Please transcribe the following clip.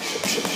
是是是？